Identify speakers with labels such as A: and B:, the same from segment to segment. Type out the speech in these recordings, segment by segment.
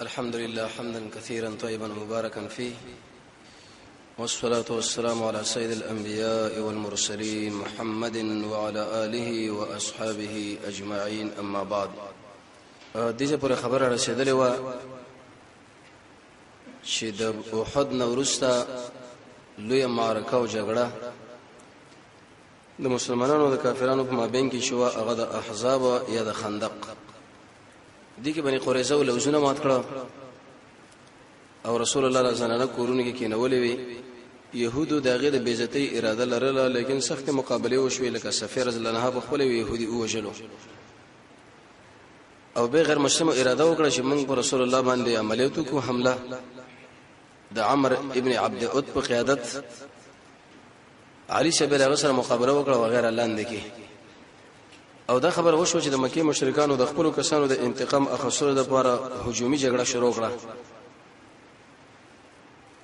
A: الحمد لله حمدا كثيرا طيبا مباركا فيه والصلاة والسلام على سيد الأنبياء والمرسلين محمد وعلى آله وأصحابه أجمعين أما بعد دیجه پر خبره رسیدلې و چې د احد نورستا لوی معرکه او جګړه د مسلمانانو او د کافرانو په مابین کې شو هغه د احزاب یا د خندق دي کې بني قريزه او لوزونه مات کړه او رسول الله صلی الله علیه وسلم کورونه کې کینولې وي يهودو دغه د بیزتی اراده لرله لیکن سخت مقابله وشوې لکه سفیر زلنه په خپل يهودي اوجلو او به غیر مسلم اراده وکړه چې موږ پر رسول الله باندې عملیاتو کو حمله د عمر ابن عبد اوت په قیادت علي شبیر هغه سره مقابله وکړه وغیرہ لاندې کې او دا خبر وشو چې د مکه مشرکانو د خپل کسانو د انتقام اخصره لپاره هجومي جګړه شروع کړه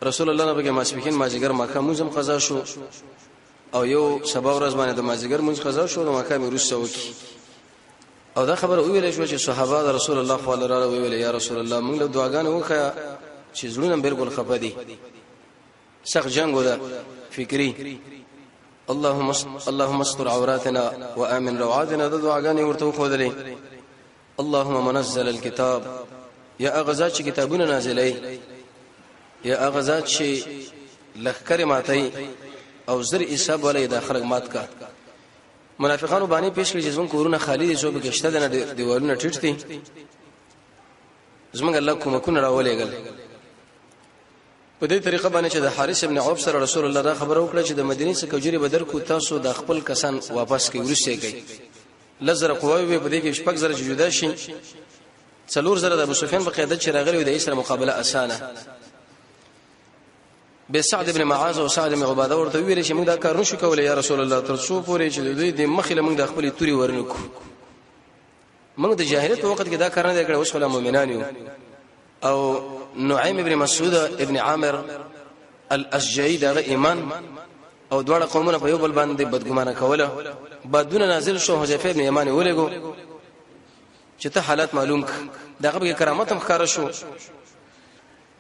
A: رسول الله نبی کې ماسپکین ماجګر مکه موزم قضا شو او یو سبا ورځ باندې د ماجګر موز قضا شو د مکه مې روسه وکي او دا خبر او ویل شو چې صحابه د رسول الله صلی الله علیه و آله ویل یا رسول الله موږ له دعاګانو وکړه چې زړونه بالکل خپه دي سخت جنگ ودا فکری اللهم اللهم استر عوراتنا وامن روعاتنا د دعاګانې ورته خودلې اللهم منزل الكتاب یا اغزا چې کتابونه نازلې یا اغزا چې لخر ماتي او زر حساب ولې د خلق مات کا منافقانو باندې پیش کړي چې زمون کورونه خالی دي څوب کېشته د دیوالونه ټیټ دي زمونږ الله کومکونه راولېګل په دې طریقه باندې چې د حارث ابن عوف سره رسول الله دا خبره وکړه چې د مدینه څخه کجوري بدر کو تاسو د خپل کسان واپس کې ورسې کوي لزر قوی به دې کې شپږ زره جدا شي څلور زره د ابو سفیان په قیادت چې راغلی و د اسره مقابله اسانه به سعد ابن معاذ او سعد ابن عباده ورته ویل چې موږ دا کار نشو کولای یا رسول الله تر څو پورې چې دوی د مخې له موږ د خپل توري ورنکو موږ د جاهلیت په وخت کې دا کار نه کړو اوس خلا مؤمنان یو او نعیم ابن مسعود ابن عامر الاشجعی دا ایمان او دواړه قومونه په یو بل باندې بدګمانه کوله بعدونه نازل شو حذیفه ابن یمان ولګو چې ته حالت معلوم ک دغه به کرامت هم ښکار شو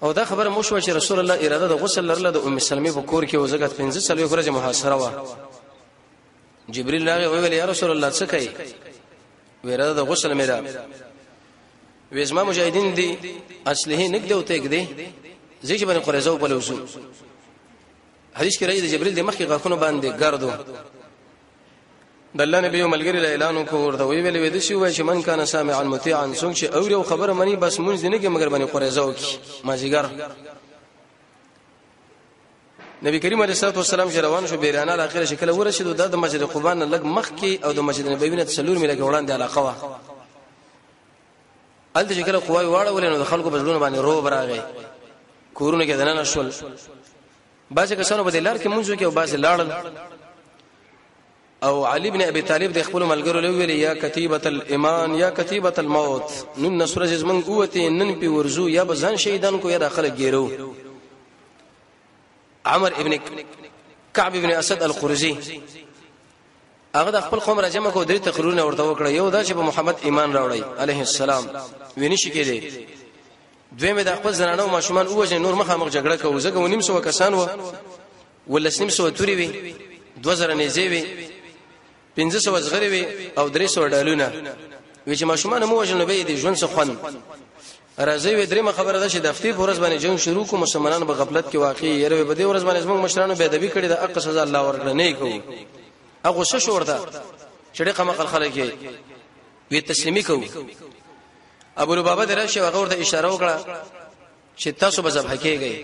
A: او دا خبره مو شو چې رسول الله اراده د غسل لرله د ام سلمې په کور کې وزګت 15 سلوي ورځې محاصره و جبريل راغی ویل یا رسول الله څه کوي ویره د غسل مې ده وېزما مجاهدین دي اصله نګ دی او تګ دی زیج باندې قریزه په لوزو حدیث کې راځي د جبريل د مخ کې غاښونه باندې ګردو د الله نبی یو ملګری له اعلان وکړ ورته وی ویل ودی شو چې من کان سامعا مطیعا څنګه چې اوري او خبر منی بس مونږ نه کې مگر باندې قریزه وکي مازیګر نبی کریم علیه الصلاه والسلام چې روان شو بیرانه الاخره شکل ورسېدو د مسجد قباء نه لګ مخ کې او د مسجد نبوی نه څلور میله وړاندې علاقه وا الته شکل قوای واړه ولې نو د خلکو په ځلونه باندې روب راغی کورونه کې دنه شول بعضې کسانو په دې لار کې مونږ کې او بعضې لاړل او علي ابن ابي طالب د خپل ملګرو له ویل یا کتیبه الايمان یا کتیبه الموت نن نصر عزیز من قوتي نن پی ورزو یا بزن شهیدان کو یا د خلک ګیرو عمر ابن کعب ابن اسد القرزي هغه د خپل قوم راجمه کو درې تقریرونه ورته وکړه یو دا چې په محمد ایمان راوړی عليه السلام ویني شي کېده دوی مې د خپل زنانو ماشومان اوجه نور مخه مخ جګړه کوي زګه ونیم سو کسان و ولس نیم سو توري وي 2000 نيزي وي 1500 زغري وي او 300 ډالونه وی چې ماشومان مو وژنه به دي ژوند څه خوند راځي وی درېمه خبره ده چې د هفته پر ورځ باندې جنگ شروع کو مسلمانان به غفلت کې واقع یره به دې ورځ باندې زموږ مشرانو به ادبي کړي د اق سزا الله ورکړه نه کوي هغه څه شو ورته چې ډېر قمه خلک یې وی تسلیمي کو ابو لبابه درشه هغه ورته اشاره وکړه چې تاسو به ذبح کېږئ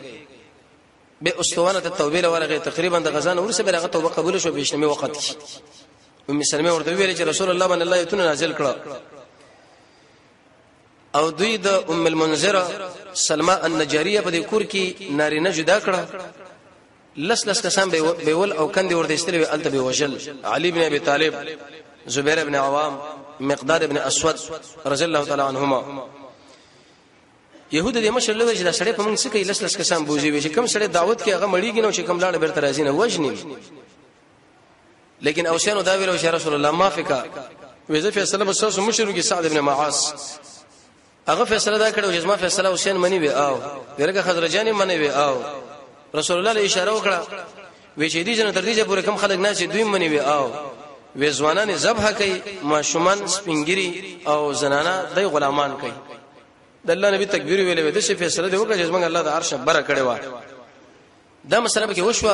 A: به استوانه ته توبه لورغه تقریبا د غزا نور سره هغه توبه قبول شو به شنمه وخت کی ام سلمہ ورته ویل چې رسول الله باندې الله یتونه نازل کړه او دوی د ام المنذره سلمہ النجاریه په دې کور کې نارینه جدا کړه لس لس کسان به ول او کندې ورته استلوي الته به وجل علي بن ابي طالب زبير بن عوام مقداد بن اسود رضی الله تعالی عنهما يهود دې مشر لوي چې دا سړی په موږ څه کوي لس لس کسان بوزي وي چې کم سړی دعوت کې هغه مړیږي نو چې کم لاړ بیرته راځي نه وژني لیکن اوسانو دا ویلو چې رسول الله مافقا وزه فیصله بس سو مشر کې سعد ابن معاذ هغه فیصله دا کړو چې ما فیصله حسین منی وي او درګه خزرجانی منی وي او رسول الله له اشاره وکړه وی چې دې جن تر دې پورې کم خلک نه چې دوی منی وي او وی ځوانان ذبح کوي ماشومان سپینګری او زنانا د غلامان کوي د الله نبی تکبیر ویلې وې د شي فیصله دی وکړه چې موږ الله د عرش بره کړې و دا مسله به کې وشو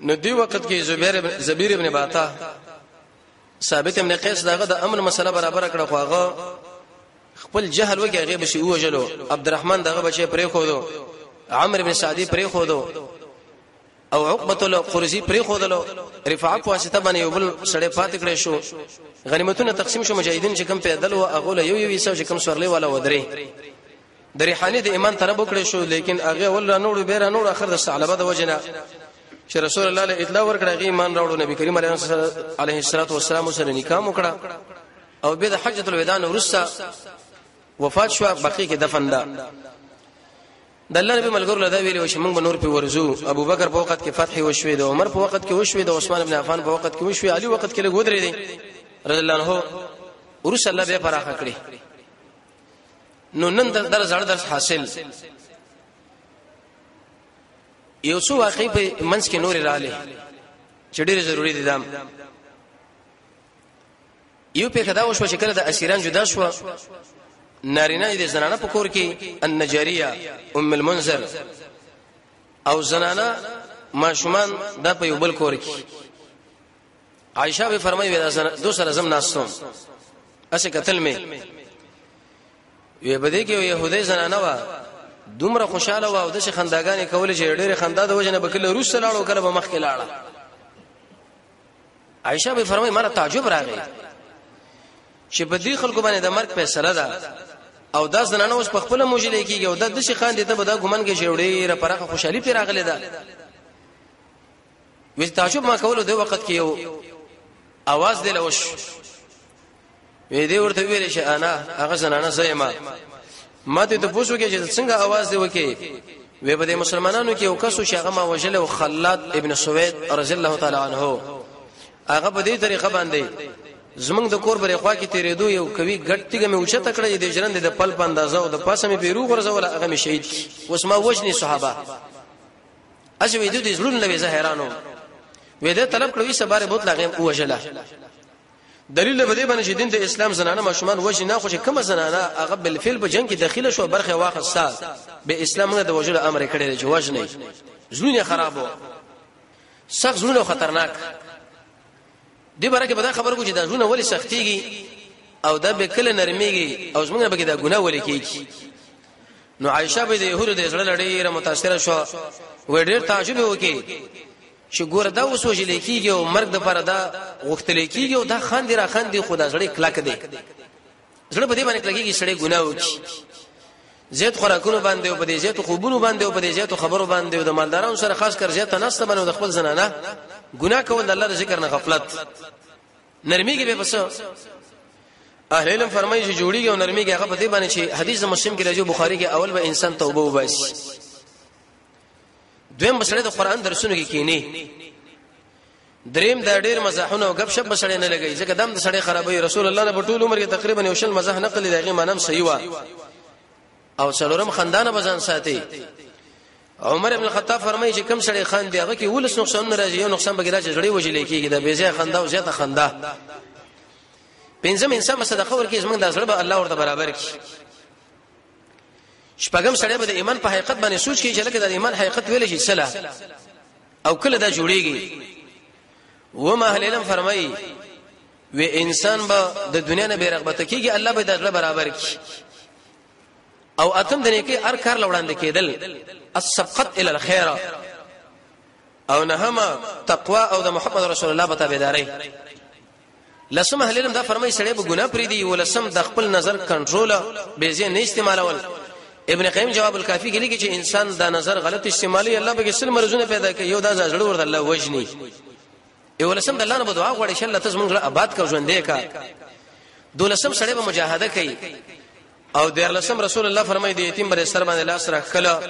A: نو دی وخت کې زبیر زبیر ابن باتا ثابت ابن قیس داغه د امن مسله برابر کړه خو هغه خپل جهل وکي هغه بشي وجلو عبدالرحمن دغه بچي پرې خو دو عمرو بن سعدي پرې خو دو او عقبه له قرزي پرې خودلو رفاعه په واسطه باندې یو بل سړی پاتې کړی شو غنیمتونه تقسیم شو مجاهدین چې کم پیدل او هغه له یو یو حصہ چې کم سورلې والا ودرې د ریحانه د ایمان طلب وکړي شو لیکن هغه ول را نوړو به را نوړو اخر د ثعلبه د وجنه چې رسول الله له اطلاع ورکړه غي ایمان راوړو نبی کریم علیه الصلاه والسلام سره نکاح وکړه او به د حجۃ الوداع ورسره وفات شو بقي کې دفن ده د الله نبی ملګرو له دا ویلي و چې موږ به نور پرې ورځو ابوبکر په وخت کې فتح وشوې د عمر په وخت کې وشوې د عثمان بن عفان په وخت کې وشوې علي وخت کې لږ ودرېدې رضی الله عنه ورس الله به پراخه کړې نو نن در زړه درس حاصل یو څو واقعي په منځ کې نور رااله چې ډېر ضروری دي دام یو پیښه دا وشو چې کله د اسیران جدا شو نارینه د زنانه په کور کې النجاریه ام المنذر او زنانه ماشومان دا په یو بل کور کې عائشه به فرمایي دا سره دو سره زم ناستم اسه قتل می وی بده کې يهودي زنانه وا دومره خوشاله وا او د شي خنداګانې کولې چې ډېر خندا د وجنه بکله روس لاړو کله به مخ کې لاړه عائشه به فرمایي ماته تعجب راغی چې په دې خلکو باندې د مرګ فیصله ده او دا زنانه اوس په خپل موجله کېږي او دا د شي خان دې ته به دا ګومان کې جوړې را پرخه خوشحالي پیر راغله ده وې تعجب ما کولو د وخت کې یو आवाज دی لوش وې دې ورته ویل شي انا هغه زنانه زېما ماته ته پوښتنه کې چې څنګه आवाज دی وکي وې په مسلمانانو کې یو کس شغه ما وجل او خلاد ابن سوید رضی الله تعالی عنہ هغه په دې طریقه باندې زمنګ د کور بری خوا کې تیرې دوه یو کوي ګټتګه مې اوچته کړې د ژوند د پل پندازه او د پاسه مې بیرو غرزول هغه مې شهید کی اوس ما وجني صحابه اجه وې دوی زړونه وې زهرانو وې دې طلب کړوي سباره بوت لغه وجله دلیل په دې باندې چې دین د اسلام زنانه ماشومان وژني نه خو چې کومه زنانه هغه بل فعل په جنگ کې داخله شو برخه واخسته به اسلام موږ د وژل امر کړی چې وژني زلونه خرابو سخت زلونه خطرناک دی برکه په دا خبر کو چې دا زلونه ولې سختيږي او دا به کله نرميږي او زمونږ به کې دا ګناه ولې کیږي نو عائشه به د يهودو د زړه لړۍ متاثر شو وړ تعجب وکي چې ګوره دا اوس وژل کېږي او مرګ د پاره دا غوښتل کېږي او دا خاندې را خاندې خو دا زړه کلک دی زړه په دې باندې کلکېږي سړی ګناه وکړي زیات خوراکونو باندې او په دې زیات خوبونو باندې او په دې زیات خبرو باندې او د مالدارانو سره خاص کر زیات نه ست باندې د خپل زنانه ګناه کول د الله د ذکر نه غفلت نرميږي به پس اهل علم فرمایي چې جوړیږي او نرميږي هغه په دې باندې چې حدیث مسلم کې راځي بخاری کې اول به انسان توبه وباسي دویم بسړې د قران درسونه کې کینی دریم دا ډیر مزاحونه او غب شپ بسړې نه لګي ځکه دم د سړې خرابوي رسول الله نه په ټول عمر کې تقریبا یو شل مزاح نقل دی هغه مانم صحیح وا او څلورم خندانه بزن ساتي عمر ابن الخطاب فرمایي چې کم سړی خان دی هغه کې ولس نقصان راځي یو نقصان به راځي جوړي وجلې کېږي دا بیزه خندا او زیاته خندا پنځم انسان صدقه ورکړي زمونږ د سره به الله ورته برابر کړي شپږم سړی به د ایمان په حقیقت باندې سوچ کوي چې لکه د ایمان حقیقت ویل شي سلا او کله دا جوړیږي و ما اهل علم فرمایي و انسان به د دنیا نه بیرغبت کیږي الله به دغه برابر کړي او اتم دنه کې هر کار لوړاند کېدل السبقت الى الخير او نهما تقوا او د محمد رسول الله په تابعداري لسم اهل علم دا فرمایي سړی به ګناه پرې دی ولسم د خپل نظر کنټرول به زه نه استعمالول ابن قیم جواب الکافی کې لیکي چې انسان دا نظر غلط استعمالي الله به سل مرزونه پیدا کوي یو دا زړه ورته الله وجني یو ولسم د الله نه دعا غواړي چې الله تاسو موږ آباد کا ژوند کا دولسم سړی به مجاهده کوي او د لسم رسول الله فرمایي د یتیم بر سر باندې لاس راخلا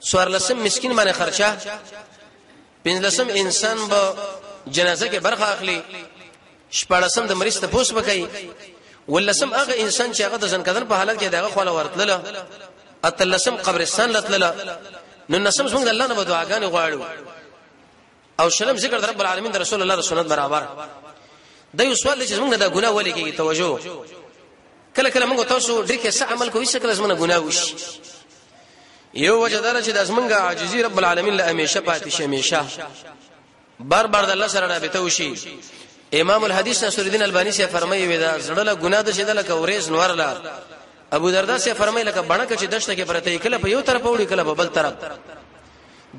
A: سوار لسم مسكين باندې خرچه پنځلسم انسان به جنازه کې برخه اخلي شپاړسم د مریض ته پوس وکړي ولسم هغه انسان چې هغه د ځنکدن په حالت کې دغه خواله ورتلله اتلسم قبرستان لتلله نو نسم څنګه الله نه دعاګانې غواړو او شلم ذکر در رب العالمین در رسول الله سنت برابر دا یو سوال چې موږ دا ګناه ولې کېږي توجه کله کله موږ تاسو ډیر کې څه عمل کوي څه کله زمونه ګناه وشي یو وجه دار چې د زمونږه عاجزي رب العالمین له همیشه پاتې شي همیشه بار بار د الله سره رابطه وشي امام الحدیث نصر الدین البانی سے فرمایي ودا زړه له ګناه د شیدل کورېز نور لا ابو دردا سے فرمایي لکه بڼه کې دشت کې پرته کله په یو طرف وړي کله په بل طرف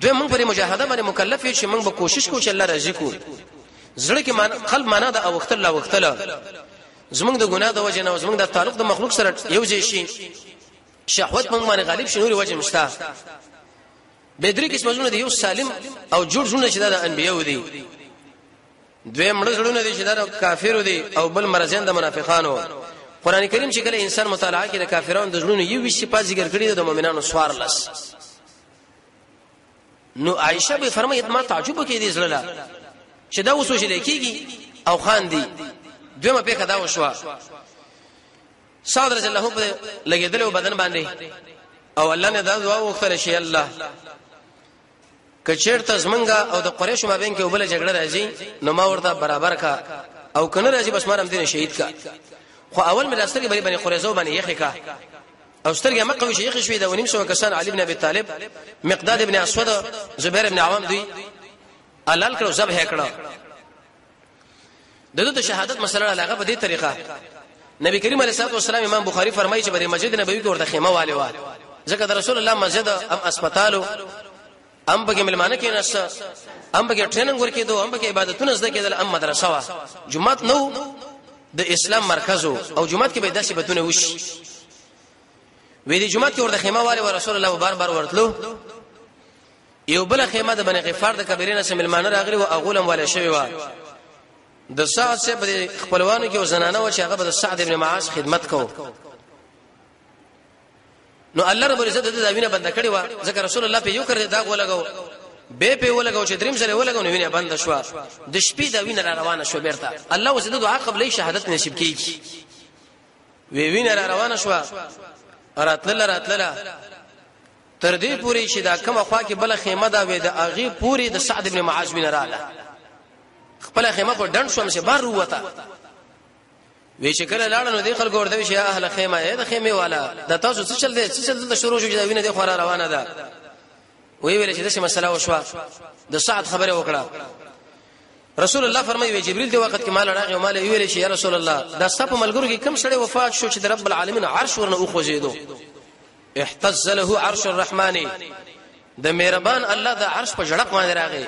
A: دوی موږ پر مجاهده باندې مکلف یو چې موږ به کوشش کوو چې الله راضي کو زړه کې مان قلب معنا د اوختل لا وختل زموږ د ګناه د وجې نه او زموږ د تعلق د مخلوق سره یو ځای شي شهوت موږ باندې غالب شي نورې وجې مشته به درې قسم زړونه دي یو سالم او جوړ زړونه چې د انبیو دي دوی مړ زړونه دي چې د کافرو دي او بل مرزین د منافقانو قران کریم چې کله انسان مطالعه کوي د کافرانو د زړونو یو ویش صفات ذکر کړی د مؤمنانو سوار لس نو عائشه به فرمایي ما تعجب کې دي زړه چې دا اوس وشل کېږي او خان دي دویمه پیخه دا وشوه صادر رضی الله په لګیدل او بدن باندې او الله نه دا دعا وکړه شي الله کچیرته زمنګا او د قریش مابین کې وبله جګړه راځي نو ما ورته برابر کا او کنه راځي بس مارم دین شهید کا خو اول مې راستګي بری باندې قریزو باندې یخې کا او سترګې مې قوي شيخ شوې دا ونیم سو کسان علي ابن ابي طالب مقداد ابن اسود زبير ابن عوام دوی علال کړو ذبح کړو دغه د شهادت مسله علاقه په دې طریقه نبی کریم علیه الصلاه والسلام امام بخاری فرمایي چې په مسجد نبوي کې ورته خیمه والي و ځکه د رسول الله مسجد هم اسپیټالو هم پکې ملمانه کې نشته هم پکې ټریننګ ورکې دوه هم پکې عبادتونه زده کېدل هم مدرسه وا جمعات نو د اسلام مرکز او جمعات کې به داسې بتونه وشي وې دي جمعات کې ورته خیمه والي او رسول الله بار بار ورتلو یو بل خیمه د بنی غفار د کبیرینه سم ملمانه راغلی او اغولم ولا شوی و د سعد سے خپلوانو کې زنانه و چې هغه د سعد ابن معاذ خدمت کو نو الله رب العزت د داوینه بند کړي وا ځکه رسول الله په یو کړ دا ولګو به په ولګو چې دریم سره ولګو نو وینه بند شو د شپې دا وینه را روانه شو بیرته الله وسد دعا قبلې شهادت نصیب کیږي وی وینه را روانه شو راتلله راتلله تر دې پوري چې دا کومه خوا کې بل خیمه دا وې د اغه پوري د سعد ابن معاذ بن رااله خپل خیمه په ډنډ شو مشه بار وروته وی چې کله لاړ نو دی خلکو ورته وی چې اهل خیمه اې د خیمه والا د تاسو څه چل دی څه چل د شروع شو چې دا وینه دی خو را روانه ده وی ویل چې د څه مسله وشو د سعد خبره وکړه رسول الله فرمایي جبريل دی وخت کې مال راغی او مال ویل چې یا رسول الله دا ستاسو په ملګرو کې کم سړی وفات شو چې د رب العالمین عرش ورنه او خوځیدو احتز له عرش الرحمن د مهربان الله د عرش په جړق باندې راغی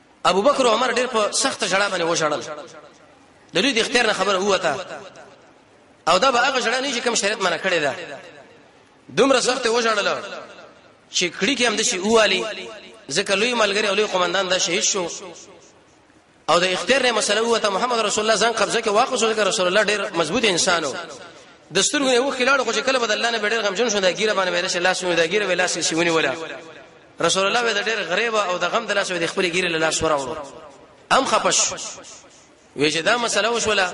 A: ابوبکر او عمر ډېر په سخت ژړا باندې وژړل د دوی د اختیار نه خبره ووته او دا به هغه ژړا نه چې کوم شریعت منع کړی دا دومره سخت وژړل چې کړي کې هم د شي اوالي ځکه لوی ملګری او لوی قومندان دا شهید شو او د اختیار نه مسله وته محمد رسول الله ځان قبضه کې واقع شو ځکه رسول الله ډېر مضبوط انسان و د سترګو یو خلاړو خو چې کله بد الله نه ډېر غمجن شو دا ګیره باندې ویل شي لاس مې دا ګیره ویل شي ونی ولا رسول الله وې د ډېر غریب او د غم د لاس وې د خپل ګیره له لاس وراوړو ام خپش وې چې دا مسله وشوله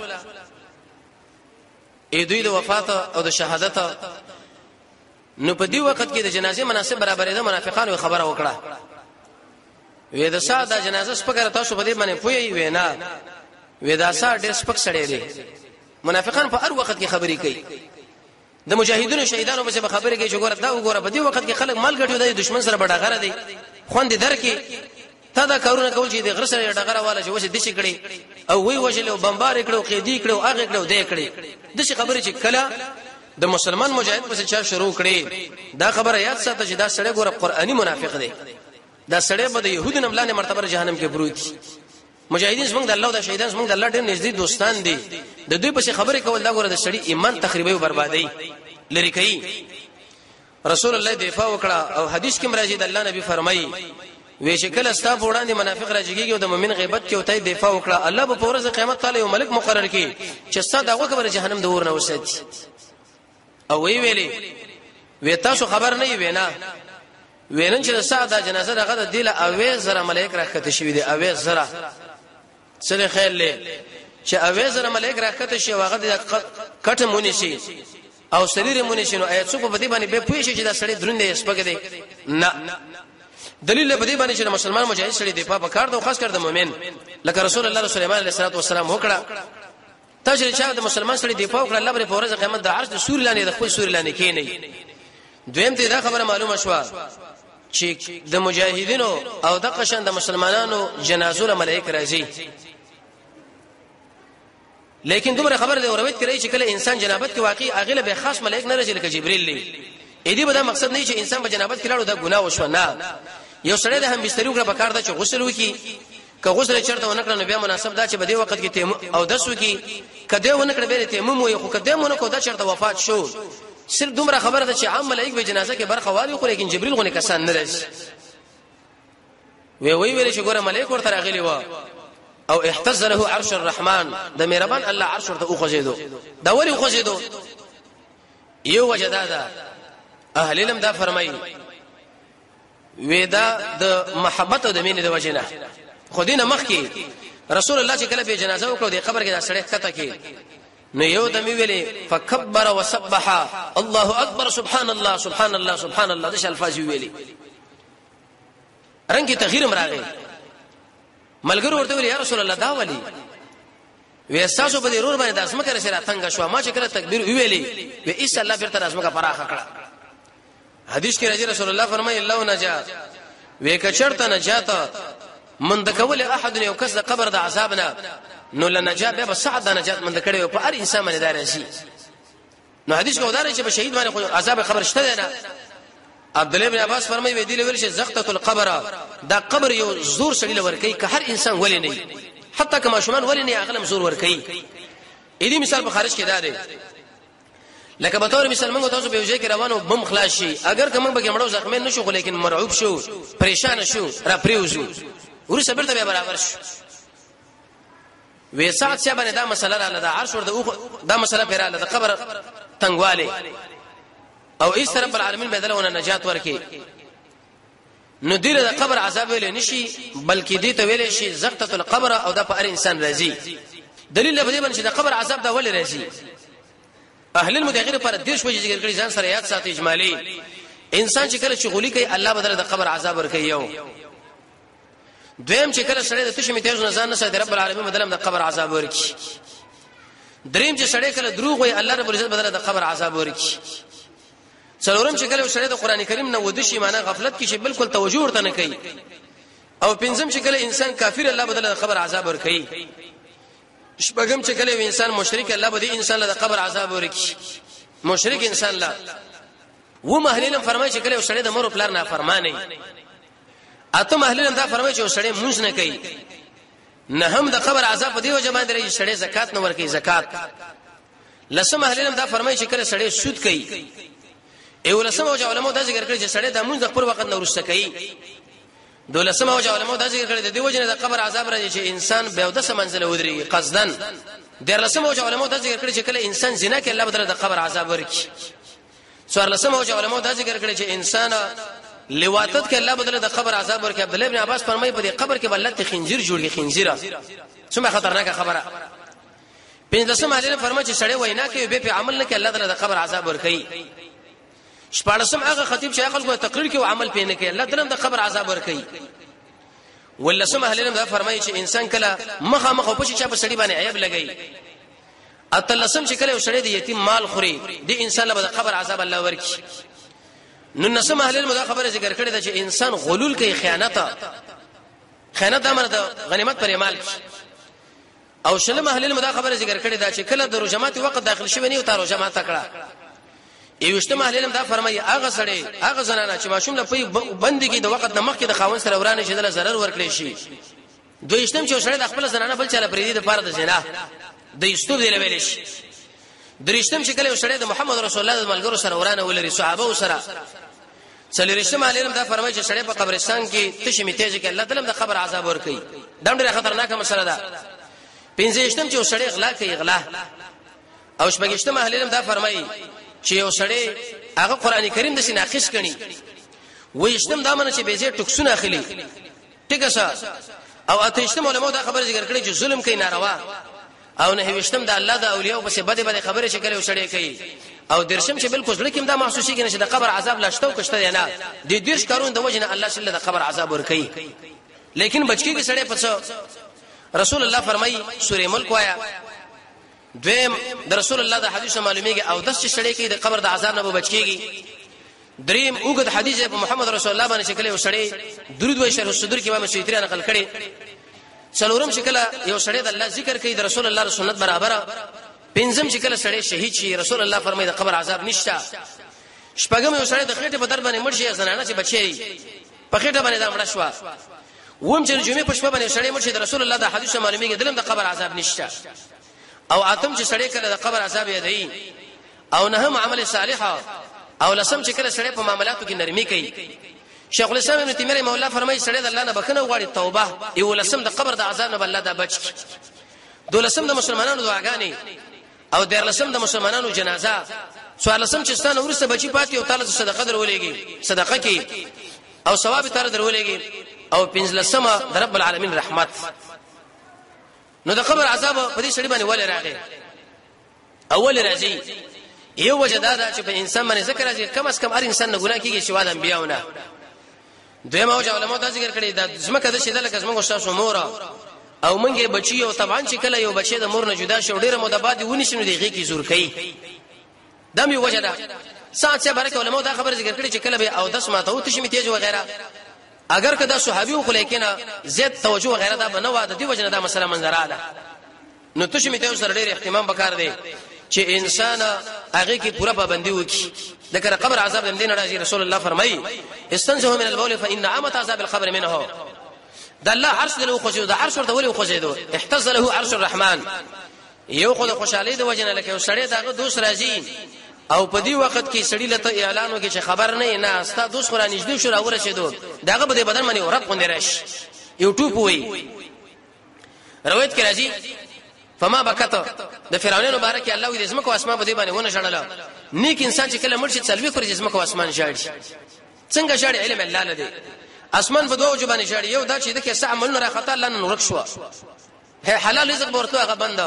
A: اې دوی د وفات او د شهادت نو په دې وخت کې د جنازې مناسب برابرې د منافقانو خبره وکړه وې د ساده د جنازه سپکره تاسو په دې باندې پوي وې نه وې دا ساده ډېر سپک سړی دی منافقان په هر وخت کې خبرې کوي د مجاهدونو شهیدانو په سبب خبرې کوي چې ګوره دا وګوره په دې وخت کې خلک مال ګټي د دشمن سره بډا غره دي خوند درکې تا دا کارونه کول چې د غر سره ډغره والا چې وشه د شي کړي او وی وشل او بمبار کړو قیدی کړو هغه کړو دې کړي د شي خبرې چې کله د مسلمان مجاهد پس چا شروع کړي دا خبره یاد ساته چې دا سړی ګوره قرآني منافق دی دا سړی به د يهودو نملانه مرتبه جهنم کې بروت مجاهدین زمونږ د الله او د شهیدان زمونږ د الله ډېر نږدې دوستان دي د دوی پسې خبرې کول دا ګوره د سړي ایمان تخریبوي او بربادوي لري کوي رسول الله دفاع وکړه او حدیث کې مرাজি د الله نبی فرمایي وی شکل استا په وړاندې منافق راځيږي او د مؤمن غیبت کې او تای دفاع وکړه الله به په ورځ قیامت تعالی یو ملک مقرر کړي چې ستا دغه خبره جهنم د اور نه وساتي او وی ویلي وی تاسو خبر نه وی نه وینن چې د سعد د جنازه دغه د دله اوې زره ملائک راکته شوی دی اوې زره سره خیر لې چې اوې زره ملائک راکته شي واغه د کټه مونږ شي او سریر مونږ شي نو اې څوک په دې باندې به پوه شي چې دا سړی دروند یې سپګ دی نه دلیل په دې باندې چې مسلمان مجاهد سړی دی په کار د خاص کر د مؤمن لکه رسول الله صلی الله علیه وسلم وکړه تاسو چې چا د مسلمان سره دفاع وکړه الله بری په ورځ قیامت د عرش د سور لاندې د خپل سور لاندې کې نه دویم ته دا خبره معلومه شوه چې د مجاهدینو او د قشن د مسلمانانو جنازو له ملائک راځي لیکن دومره خبر دی اورویت کوي چې کله انسان جنابت کې واقعي اغله به خاص ملائک نه راځي لکه جبرئیل دی اې دې به دا مقصد نه چې انسان په جنابت کې لاړو دا ګناه وشو نه یو سړی د هم بستر وکړه په کار دا چې غسل وکي که غسل یې چرته ونکړ نو بیا مناسب دا چې بده وخت کې تیم او دس وکي کده ونکړ به تیمم وي خو کده مونږ کو دا چرته وفات شو صرف دومره خبره ده چې عام ملائک به جنازه کې برخه والي خو لیکن جبريل غو نه کسان نه راشي وی وی ویل چې ګوره ملائک ورته راغلي و او احتز له عرش الرحمن د مهربان الله عرش ورته او خوځیدو دا ولی او خوځیدو یو وجدا ده اهل علم دا فرمایي وی دا د محبت او د مینې د وجنه خو دینه مخ کې رسول الله چې کله په جنازه وکړو د قبر کې دا سړی کته کې نو یو د می ویلې فکبر وسبح الله اکبر سبحان الله سبحان الله سبحان الله د الفاظ ویلې رنګ تغییر مراغه ملګرو ورته ویل یا رسول الله دا ولی وې تاسو په دې رور باندې داسمه کړی سره تنگ شو ما چې کړه تکبیر ویلې وې ایس الله بیرته داسمه کا پراخه کړه حدیث کې راځي رسول الله فرمایي لو نجا وې کچرته نجات من د کول احد یو کس د قبر د عذاب نه نو لنجا به سعد د نجات من د کړي په هر انسان باندې دار شي نو حدیث کې وداري چې په شهید باندې خو عذاب قبر شته نه عبد الله بن عباس فرمایي وې دی لویل شي زختۃ القبر دا قبر یو زور سړي لور کوي که هر انسان ولې نه حتی کما شومان ولې نه اغلم زور ور کوي اې دې مثال په خارج کې دا دی لکه به تور مثال موږ تاسو په یوځای کې روانو بم خلاص شي اگر کوم به مړو زخمین نشو خو لیکن مرعوب شو پریشان شو را پریوزو ورسره برته به برابر شو وې سات چې باندې دا مسله را لده عرش ورته دا مسله پیرا لده قبر تنگواله او ایس طرف العالمین بدلونه نجات ورکي نو دیر د قبر عذاب ویل نشي بلکې دې ته ویل شي زقته القبر او د په هر انسان راځي دلیل به دې باندې د قبر عذاب دا ولې راځي اهل المدغیر پر دې شوې ذکر کړي ځان سره یاد ساتي اجمالی انسان چې کله شغولي کوي الله بدل د قبر عذاب ورکوي یو دویم چې کله سړی د تشمی تیز نه ځان نه ساتي رب العالمین بدل د قبر عذاب ورکي دریم چې سړی کله دروغ وي الله رب العزت بدل د قبر عذاب ورکي څلورم چې کله یو سړی د قران کریم نه ود شي معنی غفلت کې شي بالکل توجه ورته نه کوي او پنځم چې کله انسان کافر الله بدل د قبر عذاب ور کوي شپږم چې کله انسان مشرک الله بدی انسان له قبر عذاب ور کوي مشرک انسان لا و مهلینم فرمایي چې کله سړی د مور پلار نه فرمانه اته مهلینم دا فرمایي چې سړی مونږ نه کوي نه هم د قبر عذاب دی وجه باندې سړی زکات نه ور کوي زکات لسم اهل علم دا فرمایي چې کله سړی سود کوي ایو لسم او علماء دا ذکر کړی چې سړی د مونږ خپل وخت نه ورسته کوي دولسم او علماء دا ذکر کړی د دې وجنه د قبر عذاب راځي چې انسان به د سم منزل ودري قصدن د لسم او علماء دا ذکر کړی چې کله انسان زنا کوي الله بدر د قبر عذاب ورکړي څوار لسم او علماء دا ذکر کړی چې انسان لواتت کې الله بدل د قبر عذاب ورکړي عبد الله ابن عباس فرمایي په دې قبر کې بلت خنجر جوړي خنجره څومره خطرناکه خبره پنځلسم اهل فرمای چې سړی وینا کوي به په عمل نه کې الله تعالی د قبر عذاب ورکړي شپږم هغه خطیب چې خلکو تقریر کوي او عمل پې نه کوي الله تعالی د قبر عذاب ورکړي ولسم اهل علم دا فرمایي چې انسان کله مخه مخه په چې چا په سړی باندې عیب لګي اتلسم چې کله سړی د یتیم مال خوري د انسان له قبر عذاب الله ورکړي نو نسم اهل علم دا خبره ذکر کړې ده چې انسان غلول کوي خیانت خیانت امر د غنیمت پر اعمال شي او شل محلل مدا خبره ذکر کړی دا چې کله د روزه ماتي وخت داخل شوی نه او تا روزه ماته کړه یوشته محلل دا فرمایي هغه سړی هغه زنانه چې ماشوم له پي بندګي د وخت نه مخکې د خاون سره ورانه شیدل zarar ورکړي شي دویشتم چې سړی د خپل زنانه بل چاله پریدي د پاره د زنا د یستو دی لویل شي درشتم چې کله سړی د محمد رسول الله د ملګرو سره ورانه ولري صحابه سره څلوریشتم عالم دا فرمایي چې سړی په قبرستان کې تشې میته چې الله تعالی د قبر عذاب ور کوي دا ډېره خطرناکه مسله ده پنځشتم چې سړی غلا کوي غلا او شپږشتم عالم دا فرمایي چې یو سړی هغه قران کریم د شناخش کړي وېشتم دا منه چې به زه ټکسونه اخلي ټیک شه او اتهشتم علماء دا خبره ذکر کړي چې ظلم کوي ناروا او نه وشتم د الله د اولیاء په څه بده بده خبره شکل او شړې کوي او درشم چې بالکل زړه کې دا محسوسي کنه چې د قبر عذاب لاشته او کشته نه د دیرش کارون د وجنه الله شل د قبر عذاب ور کوي لیکن بچکی کې سړې پڅو رسول الله فرمایي سورې ملک وایا دویم د رسول الله د حدیث معلومیږي او داس چې شړې کې د قبر د عذاب نه به بچ کیږي دریم اوګد حدیث په محمد رسول الله باندې شکل یو شړې درود وای شرح صدور کې امام شیطان نقل کړي څلورم شکل یو شړې د الله ذکر کوي د رسول الله سنت برابر پنځم شکل شړې شهید شي رسول الله فرمایي د قبر عذاب نشته شپږم یو شړې د خېټه په در باندې مرشي زنانه چې بچي په خېټه باندې دا مړه شوه وم چې جمعې په شپه باندې سړی مړ شي د رسول الله د حدیث معلومیږي دلم د قبر عذاب نشته او اتم چې سړی کله د قبر عذاب یادوي او نه هم عمل صالح او لسم چې کله سړی په معاملاتو کې نرمي کوي شیخ الاسلام ابن تیمیه رحمه الله فرمایي سړی د الله نه بخنه غواړي توبه یو لسم د قبر د عذاب نه بل الله د بچ دولسم د مسلمانانو دعاګانې او دیارلسم د مسلمانانو جنازه څوارلسم چې ستانه ورسته بچی پاتې او تعالی صدقه درولېږي صدقه کې او ثواب تعالی درولېږي او پنځلسمه د رب العالمین رحمت نو د قبر عذاب په دې سړي باندې ولې راغی اول راځي یو وجه دا ده چې په انسان باندې ذکر راځي کم از کم هر انسان نه ګناه کیږي چې وادم بیاونه دویمه وجه علماء دا ذکر کړی دا زمکه د شیدل کس موږ تاسو مور او منګه بچي او طبعا چې کله یو بچي د مور نه جدا شو ډیره مده بعد ونی شنو دی غي کی زور کوي دا می وجه ده سات سے برکه علماء دا خبر ذکر کړی چې کله به او دس ماته او تشمی تیز وغیرہ اگر کدا صحابي خو لیکن زیات توجه وغیرہ دا بنوا د دې وجه نه دا مسله منظراله نو تشه می ته سره ډیر اهتمام وکړ دی چې انسان هغه کې پوره پابندي وکړي د کړه قبر عذاب هم دین راځي رسول الله فرمایي استنزه من البول فان عامه عذاب القبر منه د الله عرش له خوځي د عرش ورته ولې خوځي دو احتز له عرش الرحمن یو خو د خوشحالي د وجنه لکه یو سړی داغه دوست راځي او په دې وخت کې سړی لته اعلان وکړي چې خبر نه نه ستا دوست خو را نږدې شو را ورسېدو داغه په دې بدن باندې ورق غوندې راشي یو ټوپ وي روایت کې راځي فما بکت د فرعونانو باره کې الله وي د زمکو اسمان په دې باندې ونه شړل نیک انسان چې کله مرشد سلوي خوري زمکو اسمان شاړ شي څنګه شاړ علم الله نه دی اسمان په دوه وجبانه شاړ یو دا چې د کې سعمل نه راخته الله نه ورک شو هي حلال رزق ورته هغه بند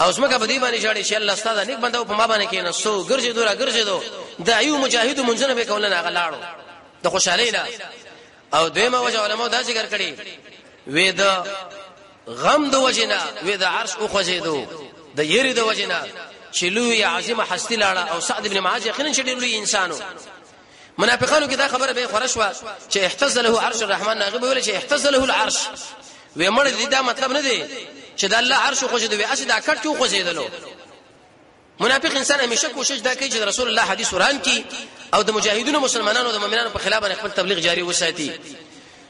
A: او زمکه په دې باندې شاړ شي الله استاد نیک بند په ما باندې کې نه سو ګرځي دورا ګرځي دو د ایو مجاهد منځنه به کولنه غلاړو د خوشالۍ نه او دویمه وجه علماء دا ذکر کړي وې د غم د وجنه وې د عرش او خوځېدو د یری د وجنه چې لوی عظیم حستی لاړه او سعد ابن معاذ یقینا چې ډېر لوی انسانو منافقانو کې دا خبره به خورش وا چې احتز له عرش الرحمن هغه به ویل چې احتز له العرش وې مړ دې دا مطلب نه دی چې د الله عرش خوځېدو وې اسی دا کټ کې خوځېدلو منافق انسان همیشه کوشش دا کوي چې رسول الله حدیث وران کړي او د مجاهدونو مسلمانانو د مؤمنانو په خلاف خپل تبلیغ جاری وساتي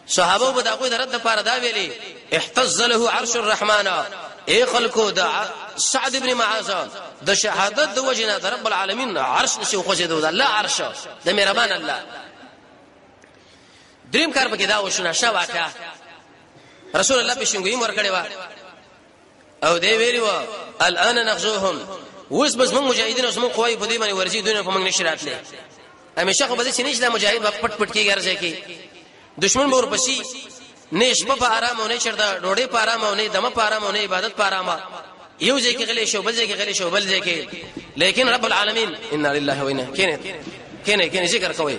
A: صحابه به دا کوی درد لپاره دا ویلي احتز له عرش الرحمن اي خلکو دا سعد ابن معاذ د شهادت د وجنه د رب العالمین عرش نشي خوځي د الله عرش د مهربان الله دریم کار پکې دا وشو نشه واقعا رسول الله پښینګویم ورکړی و او دی ویلی و الان نغزوهم اوس بس موږ مجاهدین اوس موږ قوی په دې باندې ورځي دونه په موږ نشی راتلې همیشه خو بده چې نشي دا مجاهد په پټ پټ کېږي ارزه کې دشمن به ورپسې نش په آرام او نه چرته ډوډۍ په آرام او نه دمه په آرام او نه عبادت په آرام یو ځای کې غلې شو بل ځای کې غلې شو بل ځای کې لیکن رب العالمین ان لله و انا کینه کینه کینه ذکر کوي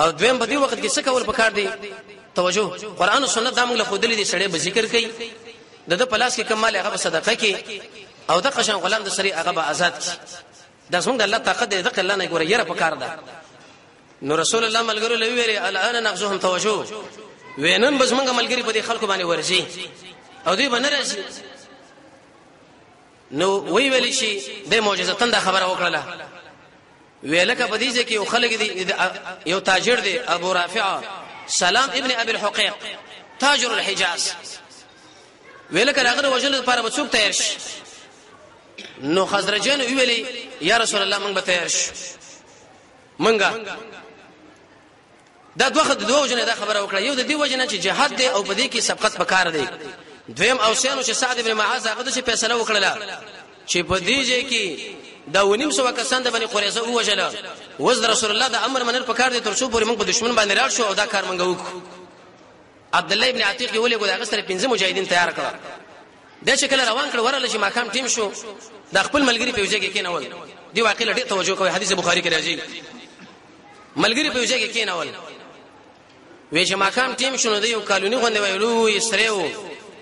A: او دویم په دې وخت کې څه کول پکار دی توجه قران او سنت دا موږ له خودلې دي سړې به ذکر کوي د د پلاس کې کمال هغه صدقه کې او د قشان غلام د سری هغه به آزاد کی دا څنګه الله طاقت دې ځکه الله نه ګوره یره پکار ده نو رسول الله ملګرو لوي ویلي الان نغزهم توجه وینن بس موږ ملګری په دې خلکو باندې ورځي او دوی باندې راځي نو وی ویل شي د معجزه تند خبره وکړه ویلکه په دې ځکه یو خلک دی یو تاجر دی ابو رافع سلام ابن ابي الحقيق تاجر الحجاز ویلکه هغه وجل لپاره به څوک تیار شي نو خزرجان ویلي یا رسول الله موږ به تیار شو منګه دا دوه خد دوه وجنه دا خبره وکړه یو د دې وجنه چې جهاد دی او په دې کې سبقت پکار دی دویم او سینو چې سعد ابن معاذ هغه چې فیصله وکړه چې په دې ځای کې دا ونیم سو کسان د بنی قریظه ووجل وز رسول الله د امر منل پکار دي ترڅو پورې موږ په دشمن باندې راړ شو او دا کار موږ وکړو عبد الله ابن عتیق یو له ګوډه غسر 15 مجاهدین تیار کړ بیا چې کله روان کړ ورله چې ماښام ټیم شو دا خپل ملګری په وجه کې کېنول دی واقع لټه توجه کوي حدیث بخاری کې راځي ملګری په وجه کې کېنول وی چې ماښام ټیم شو نو دی یو کالونی غوندې ویلو یې سره و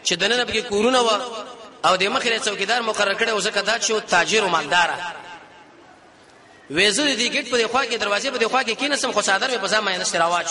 A: چې دنه په کې کورونه و او د مخې څوکیدار مقرر کړي او زکه دا چې تاجر او مالدار وېزه دې ګټ په خوا کې دروازې په خوا کې کینسم خو صادر په ځما نه سره واچ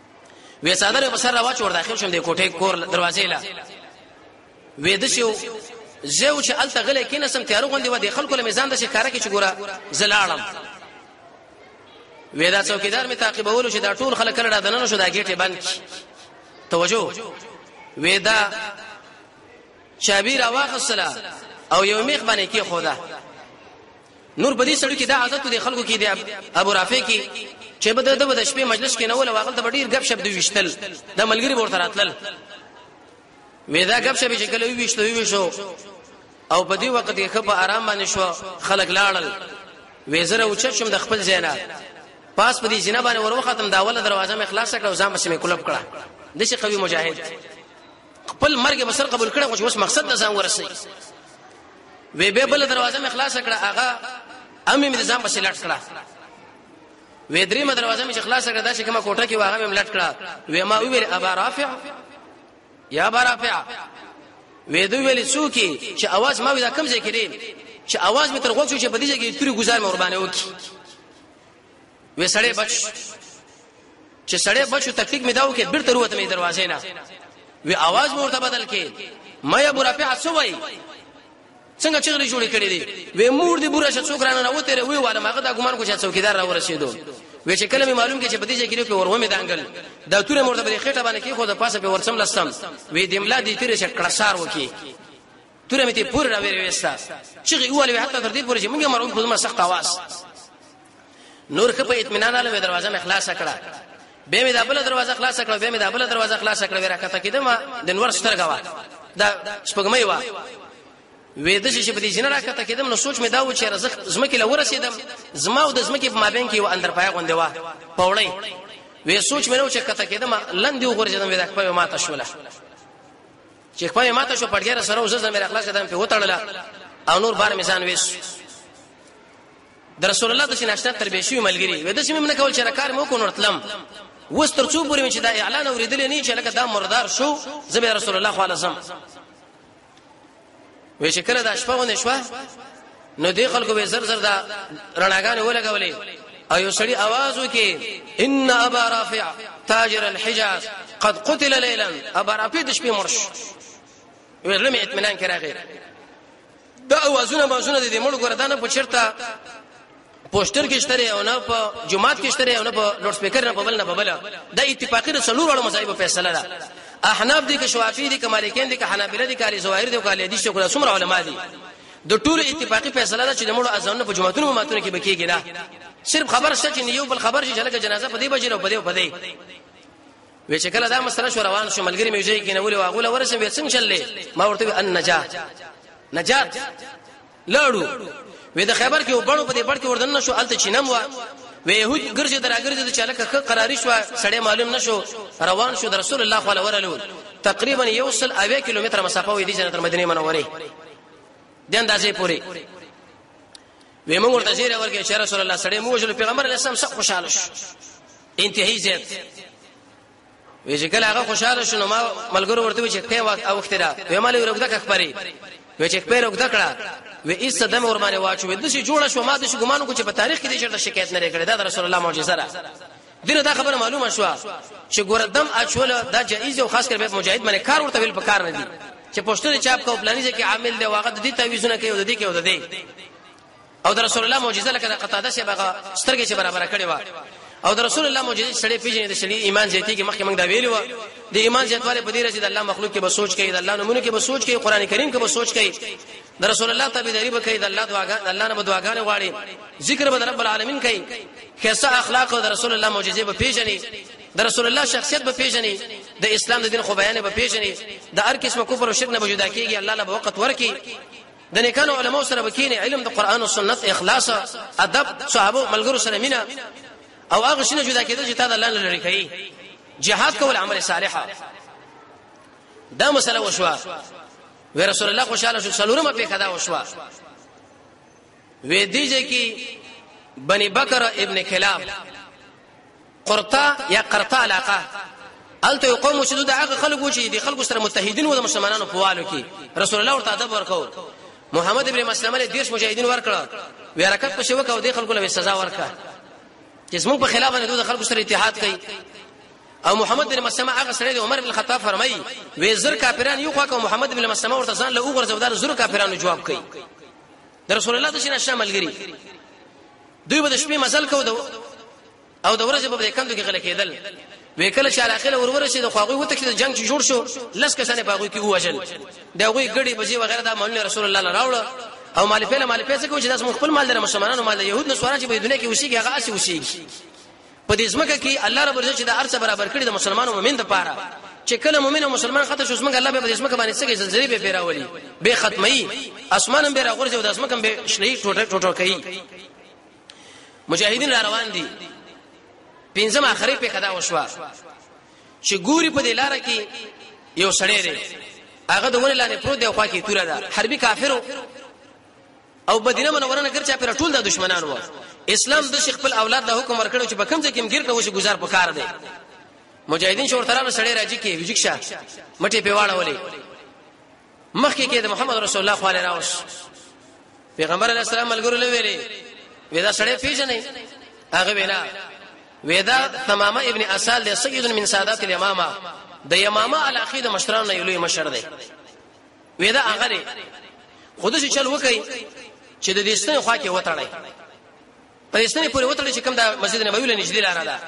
A: وې څادر په سر راوچ ور داخل شوم د کوټې کور دروازې لا وې د شو زه چې الته غلې کینې سم تیار غوندې و د خلکو له میزان د شکاره کې چې ګوره زلاړم وې دا څوکیدار می تعقیبولو چې دا ټول خلک کړه دنه شو دا گیټه بند کی توجه وې دا چابیر واخصلا او یو میخ باندې کې خدا نور په دې سړي کې دا عادت دی خلکو کې دی ابو رافع کې چې به د د شپې مجلس کې نه ول واغل ته ډیر غب شپ دی وشتل د ملګری ورته راتلل مې دا غب شپ چې کله ویشتو ویشو او په دې وخت کې خپ آرام باندې شو خلک لاړل وېزره او چت شم د خپل زینا پاس په دې جناب باندې وروختم دا وله دروازه مې خلاص کړه او ځم سمې کلب کړه د شي قوي مجاهد خپل مرګ به سر قبول کړه خو اوس مقصد ته ځان ورسي وی به بل دروازه مې خلاص کړه هغه امې مې ځان بس لټ کړه وې درې مې دروازه مې خلاص کړه دا چې کومه کوټه کې واغه مې لټ کړه وې ما ویل ابا رافع یا ابا رافع وې دوی ویل څوکي چې आवाज ما ودا کم ځای کړي چې आवाज مې تر غوښو چې په دې ځای کې توري گزار مې قربانه وکي وې سړې بچ چې سړې بچو تکلیف مې داو کې بیرته وروته مې دروازې نه وی आवाज ورته بدل کې مې ابو رافع څه وای څنګه چغلي جوړې کړې دي وې مور دې بوره شڅو کرانه نه وته وی واله ماغه دا ګمان کو چې څوکیدار را ورسېدو وې چې کله مې معلوم کې چې په دې ځای کې په ورو مې دانګل دا تورې مور ته په خېټه باندې کې خو د پاسه په ورسم لستم وې دملا دې تیرې چې کړسار وکي توره مې ته پورې را ویرې وستا چې یواله به حتی تر دې پورې چې موږ مرون په زما سخت आवाज نور خپه اطمینان له مې دروازه مې خلاصه کړه به مې دا بل دروازه خلاصه کړه به مې دا بل دروازه خلاصه کړه ورا کته کېدم د نور سترګه وا دا سپګمې وا وې د شي په دې جن را کته کېدم نو سوچ مې دا و چې رزق زمکه لور رسیدم زما او د زمکه په مابین کې و اندر پای غوندې وا پوړې وې سوچ مې نو چې کته کېدم لندې وګرځیدم وې دا خپل ماته شوله چې خپه مې ماته شو پړګې را سره وزه زمې را خلاص کړم په وتړله او نور بار مې ځان وېس د رسول الله د شناشته تر به شوی ملګری وې د سیمه نه کول چې را کار مو کو نور تلم وس تر څو پورې چې دا اعلان اوریدل نه چې لکه دا مردار شو زبې رسول الله خالصم وې چې کله دا شپه ونه شوه نو دې خلکو به زر زر دا رڼاګانې ولګولې او یو سړی आवाज وکي ان ابا رافع تاجر الحجاز قد قتل ليلا ابا رافع د شپې مرش ویلم اطمینان کراغه دا اوازونه مازونه د دې مړ ګردانه په چرته پوسټر کې شته او نه په جماعت کې شته او نه په لوډ سپیکر نه په بل نه په بل دا اتفاقی د څلور اړو مذاهب فیصله ده احناف دي که شوافی دي که مالکین دي که حنابلة دي که اهل ظواهر دي که اهل حدیث دي که څومره علما دي د ټولو اتفاقی فیصله ده چې د مړو اذان په جماعتونو ماتونه کې بکیږي نه صرف خبر شته چې یو بل خبر شي چې لکه جنازه په دې بجې او په دې او په دې وی چې کله دا مسله شو روان شو ملګری مې ځای کې نه ولې واغوله ورسې وې څنګه چللې ما ورته ان نجات نجات لاړو وې د خیبر کې وبړو په دې بړ کې وردن نشو الته چینم وا وې يهود ګرځي دراګرځي د چاله کخه قراری شو سړی معلوم نشو روان شو د رسول الله صلی الله علیه وسلم تقریبا یو سل اویا کیلومتر مسافه وې دي جنت مدینه منوره د اندازې پوري وې موږ ورته زیره ورکه چې رسول الله سړی موږ له پیغمبر اسلام سره خوشاله شو انتهایی زیات وی چې کله هغه خوشاله شو نو ما ملګرو ورته وی چې په وخت او وخت را وی مالې ورګه کخبري وی چې په ورګه کړه وی ایس دم ور باندې واچو د شي جوړه شو ما د شي ګمان کو چې په تاریخ کې د شرط شکایت نه کړي دا رسول الله معجزه را دغه دا خبره معلومه شو چې ګور دم اچول دا جایز او خاص کر به مجاهد باندې کار ورته ویل پکار نه دي چې پښتون چاپ کو پلانیزه کې عامل دی واغد دي تعویذونه کوي او د دې کې او د دې او د رسول الله معجزه لکه د قتاده صاحب هغه سترګې چې برابر کړې و او د رسول الله معجزه سړې پیژنې د سړي ایمان زیاتیږي مخکې موږ دا ویلو د ایمان زیاتواله په دې راځي د الله مخلوق کې به سوچ کوي د الله نمونه کې به سوچ کوي قران کریم کې به سوچ کوي د رسول الله تابعداري به کوي د الله دعاګان الله نه دعاګان غواړي ذکر به رب العالمین کوي کیسه اخلاق او د رسول الله معجزه به پیژني د رسول الله شخصیت به پیژني د اسلام د دین خو بیان به پیژني د هر قسم کفر او شرک نه به جدا کیږي الله له وخت ورکی د نیکانو علماو سره بکینه علم د قران او سنت اخلاص ادب صحابه ملګرو سره مینا او هغه شنه جدا کېدل چې تا د الله نه لري کوي جهاد کول عمل صالحه دا مسله وشوه و رسول الله خوشاله شو سلورمه په کدا وشوه وې دیږي کې بني بکر ابن کلاب قرطه یا قرطه علاقه الته یو قوم چې دوی د هغه خلک وو چې د خلکو سره متحدین وو د مسلمانانو په والو کې رسول الله ورته ادب ورکاو محمد ابن مسلمه له دیش مجاهدین ورکړه وی حرکت په شوکه او د خلکو له سزا ورکړه چې زموږ په خلاف نه دوی د خلکو سره اتحاد کوي او محمد بن مسلمه هغه سره د عمر بن خطاب فرمایي وی زر کافران یو خو کو محمد بن مسلمه ورته ځان له اوغر زودار زر کافرانو جواب کوي د رسول الله د شنه شاملګری دوی به د شپې مزل کوو او د ورځې په بریکندو کې غل کېدل وې کله چې علاقه له ورورسې د خواغوي وته کې د جنگ چې جوړ شو لس کسانه په غوي کې وژل دا غوي ګړي بجې وغیرہ دا مولوی رسول الله لراوړه او مال په مال پیسې کوي چې داس خپل مال در مسلمانانو مال يهود نسوارا چې په دنیا کې وشيږي هغه اسی وشيږي په دې ځمکه کې الله رب عزت چې د ارث برابر کړی د مسلمانو مؤمن لپاره چې کله مؤمن او مسلمان خاطر شوس موږ الله به په دې ځمکه باندې څنګه زلزلې به پیراولي به ختمي اسمانم به راغورځي او د اسمکم به شلې ټوټه ټوټه کوي مجاهدین را روان دي پنځم اخري په خدا وشوا چې ګوري په دې لار کې یو سړی دی هغه د ونې لاندې پروت دی خو کې توره ده حربي کافرو او مدینه منوره نه ګرځا پر ټول د دشمنان وو اسلام د شیخ خپل اولاد د حکم ورکړو چې په کوم ځای کې مګر کوو چې گزار پکار دی مجاهدین شور ترانه سړی راځي کې وجکشه مټي په واړه ولې مخکې کې د محمد رسول الله خواله راوس پیغمبر علی السلام ملګرو له ویلې ودا سړې پیژنې هغه ویلا ودا تمامه ابن اسال د سید من سادات الامامه د امامه علاقه د مشرانو یو لوی مشر دی ودا هغه دی خود شي چل وکي چې د دې ستنې خوا کې وتړی په استنې پورې وتړي چې کوم د مسجد نبوي له نږدې لار ده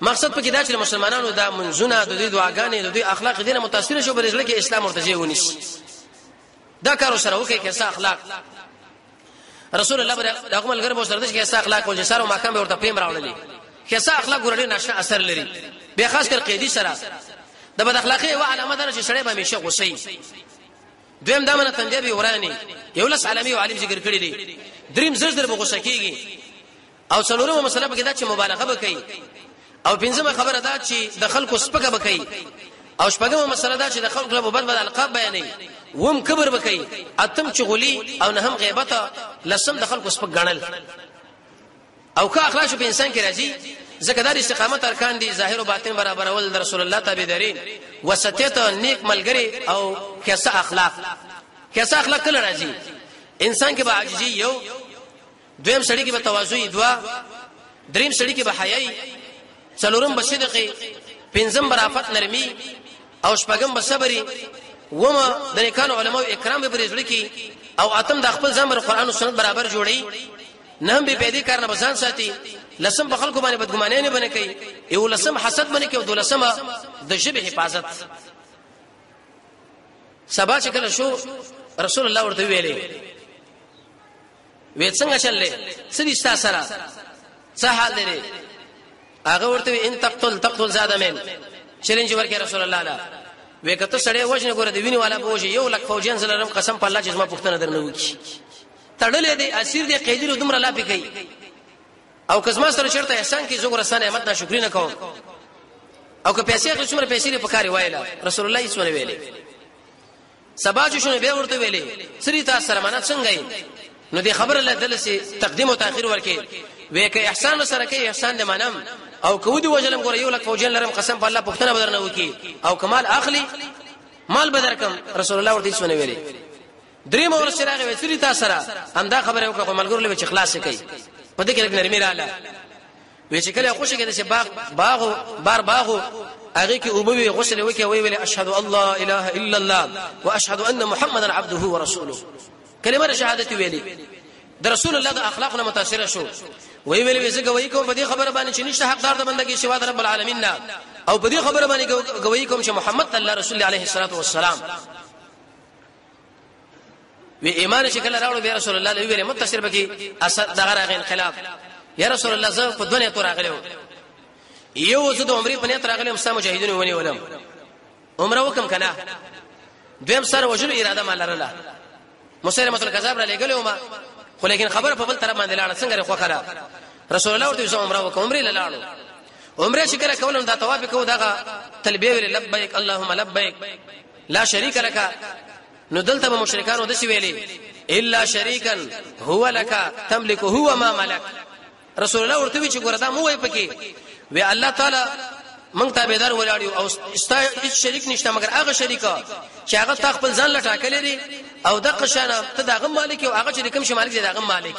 A: مقصد پکې دا چې مسلمانانو دا منځونه د دوی دعاګانې د دوی اخلاق دینه متاثر شو په دې کې اسلام ورته ځای ونیسي دا کار سره وکړي کې څه اخلاق رسول الله بر دغه ملګر به سره د کې څه اخلاق ول چې سره ماکم ورته پیم راوړلې کې څه اخلاق ګورړي نشه اثر لري به خاص کر قیدی سره د بد اخلاقی او علامه ده چې سړی به همیشه غوسه دویم دا منه تندې به وراني یو لس عالمي او عالم ذکر کړی دی دریم زړه در به غوسه کیږي او څلورمه مسله پکې دا چې مبالغه به کوي او پنځمه خبره دا چې د خلکو سپکه به کوي او شپږمه مسله دا چې د خلکو له بد بد القاب بیانې ووم کبر به کوي اتم چغلي او نه هم غیبت لسم د خلکو سپک غنل او ښه اخلاق په انسان کې راځي ځکه دا د استقامت ارکان دي ظاهر او باطن برابرول د رسول الله تابعداري وسطیت نیک ملګری او کیسه اخلاق کیسه اخلاق کله راځي انسان کې به عاجزي یو دویم سړی کې به تواضع دوا دریم سړی کې به حیاي څلورم به صدق پنځم برافت نرمي او شپږم به صبر ومه د نیکانو علماو اکرام به پرې زړه کی او اتم د خپل ځان بر قران او سنت برابر جوړي نه به پیدا کار نه بزان ساتي لسم په خلکو باندې بدګمانه نه بنه کوي یو لسم حسد باندې کوي دولسم د ژبه حفاظت سبا چې کله شو رسول الله ورته ویلې وې څنګه چل لې څه دي ستا سره څه حال دی هغه ورته ان تقتل تقتل زاده مين چیلنج ورکړ رسول الله لا وې کته سړې وژنه ګوره دی ویني والا بوجي یو لک فوجین زلرم قسم په الله چې ما پښتنه درنه وکی تړلې دی اسیر دی قیدی له دومره لا پکې او کزما سره چرته احسان کې زګور سن احمد ناشکری نه کوم او که پیسې خو څومره پیسې لري په کاری وایلا رسول الله یې سونه ویلې سبا چې شونه به ورته ویلې سری تاسو سره منه څنګه یې نو دې خبره له دلسي تقدیم او تاخير ورکې وې کې احسان سره کې احسان دې منم او کو دی وجلم ګور یو لک فوجین لرم قسم په الله پښتنه بدر نه وکی او کمال اخلي مال بدر کم رسول الله ورته سونه ویلې درې مور سره غوې سری تاسو سره همدا خبره وکړه ملګرو له چخلاص کوي په دې کې نرمي رااله وی چې کله خوشی کېده چې باغ باغو بار باغو هغه کې اوبه وی غسل وکي وی ویل اشهد الله اله الا الله واشهد ان محمدا عبده ورسوله کلمه شهادت ویلي د رسول الله د اخلاقنا متاثر شو وی ویل وی زګه وی کوم په دې خبره باندې چې نشته حقدار د بندګي شوا د رب العالمین نه او په دې خبره باندې گوي کوم چې محمد الله رسول عليه الصلاه والسلام وی ایمان چې کله راوړو بیا رسول الله لوی متشر بکی اثر دغه راغی انقلاب یا رسول الله زه په دنیا تور راغلم یو زه د عمرې په نیت راغلم سم مجاهدینو ونی ولم عمره وکم کنه دویم سره وجلو اراده ما لرله مسلمه الکذاب را لګلې ومه خو لیکن خبر په بل طرف باندې لاړه څنګه لري خوخه ده رسول الله ورته عمره وکړه عمره لاړو عمره شکر کولم دا طواف کو دغه تلبیه لبیک اللهم لبیک لا شریک لکه نو دلته به مشرکانو د سی ویلي الا شریکا هو لك تملك هو ما ملك رسول الله ورته وی چې ګوردا مو وای پکې وی الله تعالی مونږ ته بيدار ولاړ یو او ستا هیڅ شریک نشته مګر هغه شریک چې هغه تا خپل ځان لټا کړی دی او د قشانه ته دغه مالک او هغه چې کوم شي مالک دی دغه مالک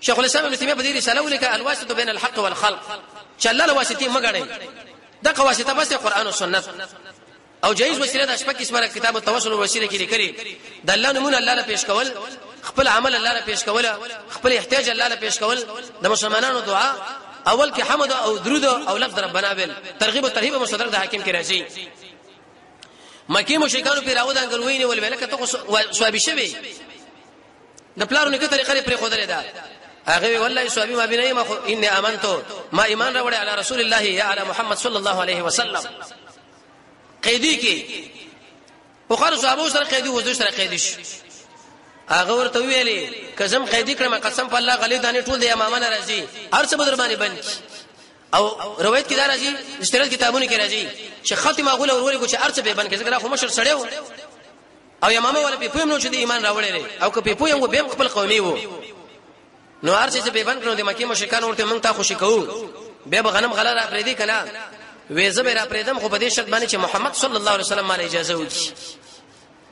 A: شیخ الاسلام ابن تیمیه په دې رساله ولیکه الواسطه بین الحق والخلق چې الله له واسطې مه ګڼئ دغه واسطه بس قرآن او سنت او جایز وسیله د شپږ قسمه کتاب التوسل وسیله کې لیکلي د الله نمونه الله له پیش کول خپل عمل الله له پیش کول خپل احتیاج الله له پیش کول د مسلمانانو دعا اول کې حمد او درود او لفظ ربنا بل ترغیب او ترهیب مصدر د حاکم کې راځي مکی مشرکانو پیراو د انګروینه ول ویل کته سوابي شوی د پلارو نیکه طریقه لري پرې خودلې ده هغه والله سوابي ما بنه ما ان امنتو ما ایمان راوړی علی رسول الله یا علی محمد صلی الله علیه وسلم قیدی کی او خر صحابه سره قیدی وځو سره قیدی شي هغه ورته ویلي کزم قیدی کړم قسم په الله غلی دانه ټول د امامه راځي هر څه بدر باندې بند او روایت کې دا راځي اشتراک کتابونه کې راځي چې ختم غول وروري کو چې ارڅ به بند کې ځکه خو مشر سړیو او یمامه ولا په پویم نو چې د ایمان راوړی دی او که په پویم و بیم خپل قومي وو نو هر چې په بند کړو د مکه مشکان ورته مونږ ته خوشی کوو به غنم غلا را پرې دی کنه وې زبر را پرې دم خو په دې شرط باندې چې محمد صلی الله علیه وسلم مال اجازه وکړي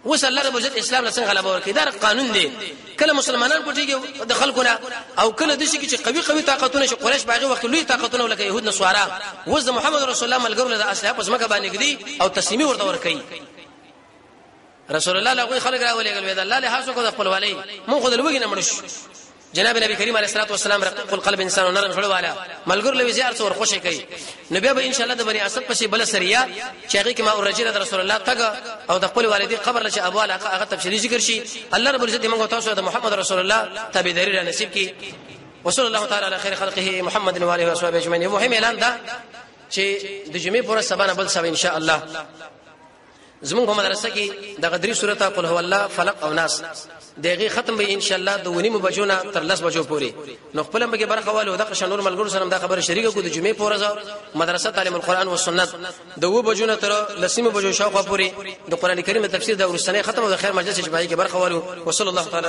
A: وس الله رب عزت اسلام له څنګه غلبه ورکړي دا قانون دی کله مسلمانان پټيږي د خلکونه او کله د شي چې قوي قوي طاقتونه شي قریش باغی وخت لوی طاقتونه لکه يهود نصارا وز محمد رسول الله ملګرو له اسلحه پس مکه باندې کړي او تسلیمي ورته ورکړي رسول الله له غوي خلک راولېګل وې دا الله له هاڅو کو د خپلوالۍ مونږ خو د لوګي نه مړ شو جناب نبی کریم علیه الصلاه والسلام رقیق القلب انسان نرم خړ والا ملګر لوي زیار څور خوشی کوي نو بیا به ان شاء الله د بنی اسد پسې بل سریا چې هغه کې ما او رجل رسول الله تګ او د خپل والدي قبر لشه ابو علاقه هغه تفصیلی ذکر شي الله رب العزت موږ تاسو د محمد رسول الله تابعداري را نصیب کړي وصلی الله تعالی علی خیر خلقه محمد و علیه و صحبه اجمعین مهم اعلان دا چې د جمعې پر سبا نه بل سبا ان شاء الله زمونږ په مدرسه کې د غدری سورته قل هو الله فلق او ناس دغه ختم به ان شاء الله د ونی مبجونه تر لس بجو پورې نو خپل به برخه والو د قشنور ملګرو سره د خبره شریکه کو د جمعې پورې مدرسه تعلیم القرآن او سنت د و بجونه تر لسمه بجو شاوخوا پورې د قران کریم تفسیر د ورسنه ختم او د خیر مجلس چې باید برخه والو وصلی الله تعالی